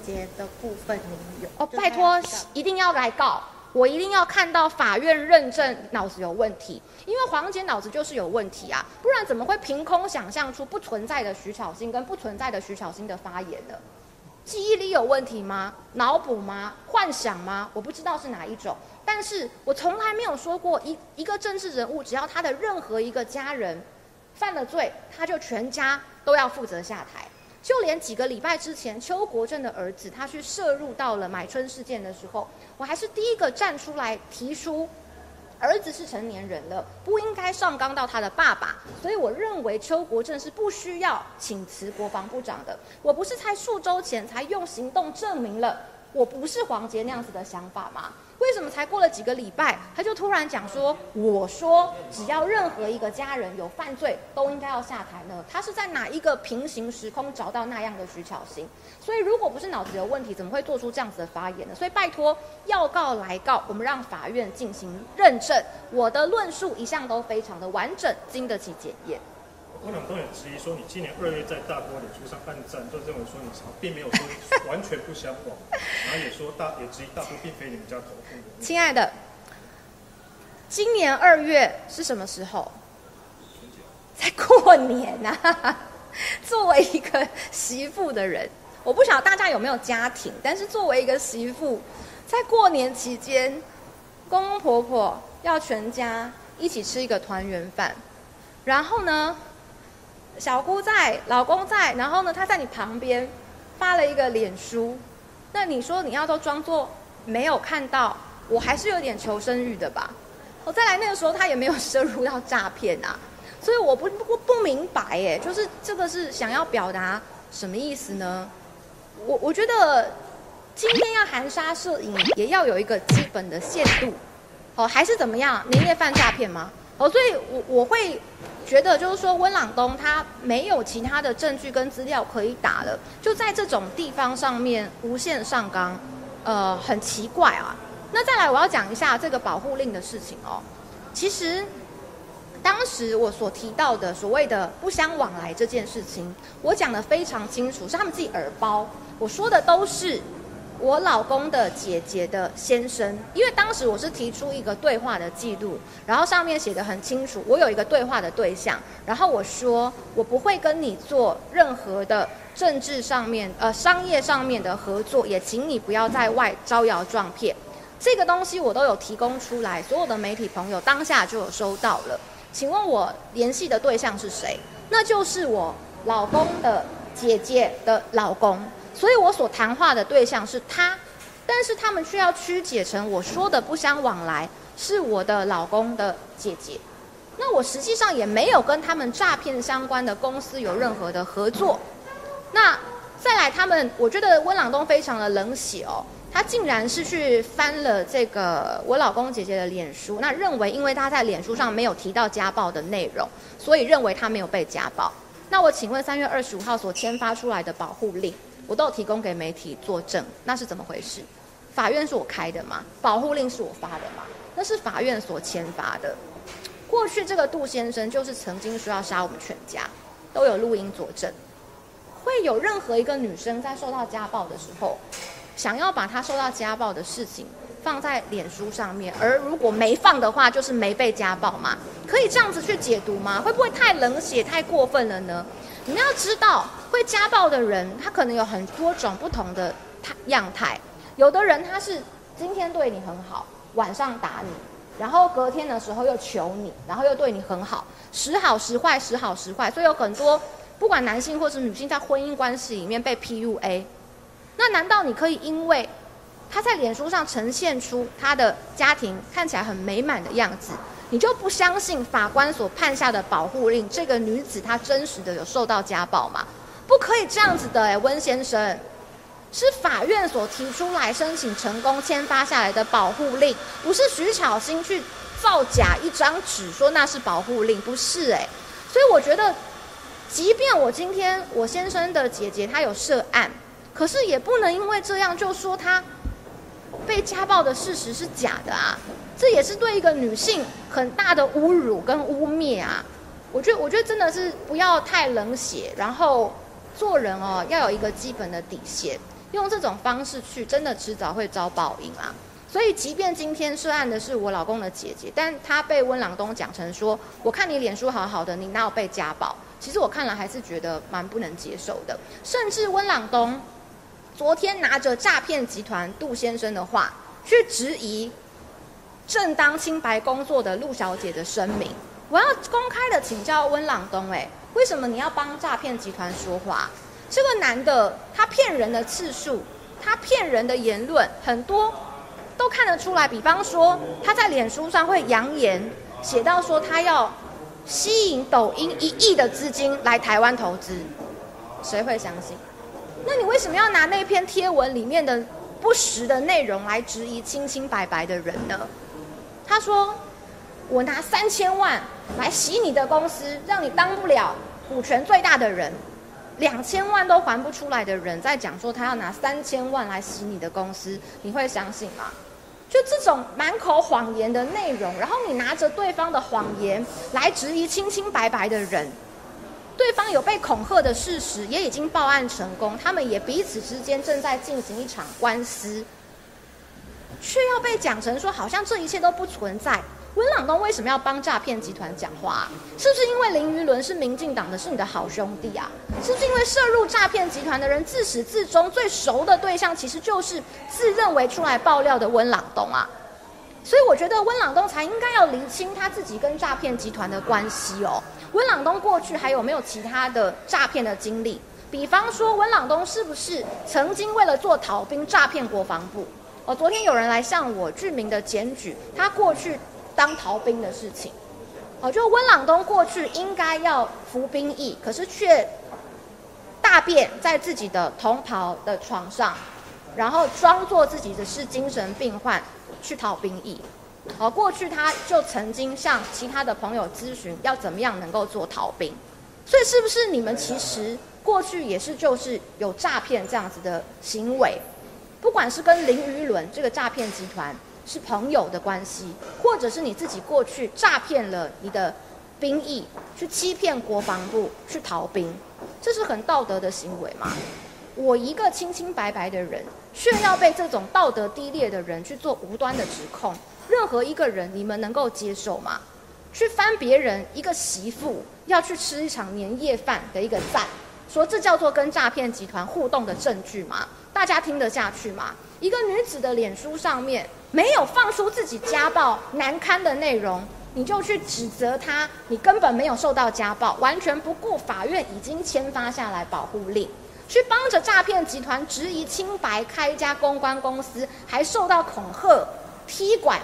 杰的部分有哦，拜托，一定要来告，我一定要看到法院认证脑子有问题，因为黄杰脑子就是有问题啊，不然怎么会凭空想象出不存在的徐巧芯跟不存在的徐巧芯的发言呢？记忆力有问题吗？脑补吗？幻想吗？我不知道是哪一种，但是我从来没有说过一一个政治人物，只要他的任何一个家人犯了罪，他就全家都要负责下台。就连几个礼拜之前，邱国正的儿子他去涉入到了买春事件的时候，我还是第一个站出来提出，儿子是成年人了，不应该上纲到他的爸爸，所以我认为邱国正是不需要请辞国防部长的。我不是才数周前才用行动证明了我不是黄杰那样子的想法吗？为什么才过了几个礼拜，他就突然讲说，我说只要任何一个家人有犯罪，都应该要下台呢？他是在哪一个平行时空找到那样的徐巧芯？所以如果不是脑子有问题，怎么会做出这样子的发言呢？所以拜托，要告来告，我们让法院进行认证。我的论述一向都非常的完整，经得起检验。温朗东也质疑说，你今年二月在大波脸书上暗赞，就认为说你并没有说完全不相往，然后也说大也质疑大波并非你们家头部。亲爱的，今年二月是什么时候？在过年呐、作为一个媳妇的人，我不晓得大家有没有家庭，但是作为一个媳妇，在过年期间，公公婆婆要全家一起吃一个团圆饭，然后呢，小姑在，老公在，然后呢，他在你旁边发了一个脸书，那你说你要都装作没有看到，我还是有点求生欲的吧？我再来那个时候，他也没有涉入到诈骗啊，所以我不不不明白哎，就是这个是想要表达什么意思呢？我我觉得今天要含沙射影，也要有一个基本的限度，哦，还是怎么样？年夜饭诈骗吗？哦，所以我我会觉得就是说，温朗东他没有其他的证据跟资料可以打了，就在这种地方上面无限上纲，呃，很奇怪啊。那再来，我要讲一下这个保护令的事情哦。其实当时我所提到的所谓的不相往来这件事情，我讲的非常清楚，是他们自己耳包。我说的都是我老公的姐姐的先生，因为当时我是提出一个对话的记录，然后上面写的很清楚，我有一个对话的对象，然后我说我不会跟你做任何的政治上面、呃商业上面的合作，也请你不要在外招摇撞骗。这个东西我都有提供出来，所有的媒体朋友当下就有收到了。请问我联系的对象是谁？那就是我老公的姐姐的老公，所以我所谈话的对象是他，但是他们却要曲解成我说的不相往来是我的老公的姐姐。那我实际上也没有跟他们诈骗相关的公司有任何的合作。那再来，他们我觉得温朗东非常的冷血哦，他竟然是去翻了这个我老公姐姐的脸书，那认为因为他在脸书上没有提到家暴的内容，所以认为他没有被家暴。那我请问三月二十五号所签发出来的保护令，我都有提供给媒体作证，那是怎么回事？法院是我开的吗？保护令是我发的吗？那是法院所签发的。过去这个杜先生就是曾经说要杀我们全家，都有录音佐证。会有任何一个女生在受到家暴的时候，想要把她受到家暴的事情放在脸书上面，而如果没放的话，就是没被家暴嘛？可以这样子去解读吗？会不会太冷血、太过分了呢？你们要知道，会家暴的人，他可能有很多种不同的态样态。有的人他是今天对你很好，晚上打你，然后隔天的时候又求你，然后又对你很好，时好时坏，时好时坏，所以有很多。不管男性或是女性，在婚姻关系里面被 PUA，那难道你可以因为他在脸书上呈现出他的家庭看起来很美满的样子，你就不相信法官所判下的保护令，这个女子她真实的有受到家暴吗？不可以这样子的哎，温先生，是法院所提出来申请成功签发下来的保护令，不是徐巧芯去造假一张纸说那是保护令，不是哎，所以我觉得。即便我今天我先生的姐姐她有涉案，可是也不能因为这样就说她被家暴的事实是假的啊！这也是对一个女性很大的侮辱跟污蔑啊！我觉得，我觉得真的是不要太冷血，然后做人哦要有一个基本的底线。用这种方式去，真的迟早会遭报应啊。所以，即便今天涉案的是我老公的姐姐，但她被温朗东讲成说：“我看你脸书好好的，你哪有被家暴？”其实我看了还是觉得蛮不能接受的。甚至温朗东昨天拿着诈骗集团杜先生的话去质疑正当清白工作的陆小姐的声明。我要公开的请教温朗东，哎，为什么你要帮诈骗集团说话？这个男的他骗人的次数，他骗人的言论很多。都看得出来，比方说他在脸书上会扬言写到说他要吸引抖音一亿的资金来台湾投资，谁会相信？那你为什么要拿那篇贴文里面的不实的内容来质疑清清白白的人呢？他说我拿三千万来洗你的公司，让你当不了股权最大的人，两千万都还不出来的人在讲说他要拿三千万来洗你的公司，你会相信吗？就这种满口谎言的内容，然后你拿着对方的谎言来质疑清清白白的人，对方有被恐吓的事实，也已经报案成功，他们也彼此之间正在进行一场官司，却要被讲成说好像这一切都不存在。温朗东为什么要帮诈骗集团讲话？是不是因为林于伦是民进党的，是你的好兄弟啊？是不是因为涉入诈骗集团的人自始至终最熟的对象，其实就是自认为出来爆料的温朗东啊？所以我觉得温朗东才应该要厘清他自己跟诈骗集团的关系哦。温朗东过去还有没有其他的诈骗的经历？比方说温朗东是不是曾经为了做逃兵诈骗国防部？哦，昨天有人来向我具名的检举他过去。当逃兵的事情，哦，就温朗东过去应该要服兵役，可是却大便在自己的同袍的床上，然后装作自己的是精神病患去逃兵役。哦，过去他就曾经向其他的朋友咨询要怎么样能够做逃兵，所以是不是你们其实过去也是就是有诈骗这样子的行为，不管是跟林于伦这个诈骗集团。是朋友的关系，或者是你自己过去诈骗了你的兵役，去欺骗国防部去逃兵，这是很道德的行为吗？我一个清清白白的人，却要被这种道德低劣的人去做无端的指控，任何一个人你们能够接受吗？去翻别人一个媳妇要去吃一场年夜饭的一个赞，说这叫做跟诈骗集团互动的证据吗？大家听得下去吗？一个女子的脸书上面。没有放出自己家暴难堪的内容，你就去指责她，你根本没有受到家暴，完全不顾法院已经签发下来保护令，去帮着诈骗集团质疑清白，开一家公关公司，还受到恐吓、踢馆，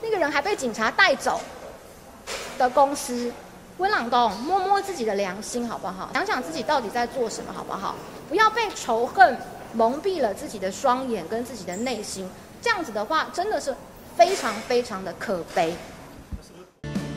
那个人还被警察带走的公司，温朗东摸摸自己的良心好不好？想想自己到底在做什么好不好？不要被仇恨蒙蔽了自己的双眼跟自己的内心。这样子的话，真的是非常非常的可悲。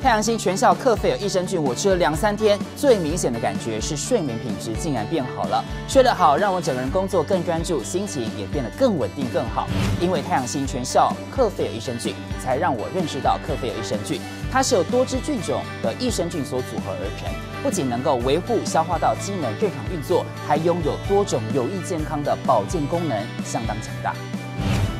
太阳星全效克菲尔益生菌，我吃了两三天，最明显的感觉是睡眠品质竟然变好了。睡得好，让我整个人工作更专注，心情也变得更稳定更好。因为太阳星全效克菲尔益生菌，才让我认识到克菲尔益生菌，它是由多支菌种的益生菌所组合而成，不仅能够维护消化道机能正常运作，还拥有多种有益健康的保健功能，相当强大。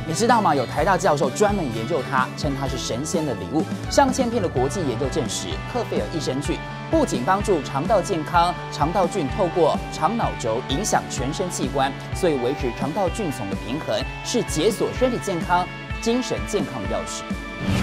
你知道吗？有台大教授专门研究它，称它是神仙的礼物。上千篇的国际研究证实，克菲尔益生菌不仅帮助肠道健康，肠道菌透过肠脑轴影响全身器官，所以维持肠道菌丛的平衡是解锁身体健康、精神健康的钥匙。